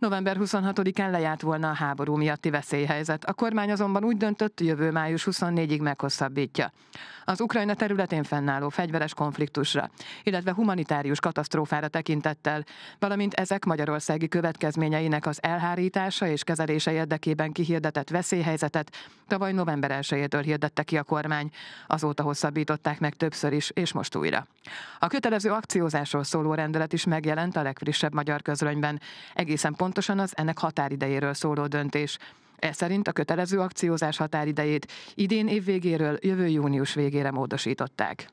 November 26-án lejárt volna a háború miatti veszélyhelyzet. A kormány azonban úgy döntött, jövő május 24-ig meghosszabbítja. Az Ukrajna területén fennálló fegyveres konfliktusra, illetve humanitárius katasztrófára tekintettel, valamint ezek magyarországi következményeinek az elhárítása és kezelése érdekében kihirdetett veszélyhelyzetet tavaly november 1-től hirdette ki a kormány. Azóta hosszabbították meg többször is, és most újra. A kötelező akciózásról szóló rendelet is megjelent a legfrissebb magyar közlönyben. Egészen pont pontosan az ennek határidejéről szóló döntés. Ez szerint a kötelező akciózás határidejét idén év végéről jövő június végére módosították.